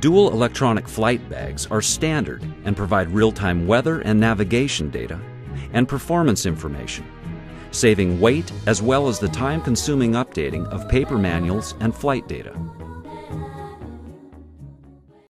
Dual electronic flight bags are standard and provide real-time weather and navigation data and performance information, saving weight as well as the time-consuming updating of paper manuals and flight data.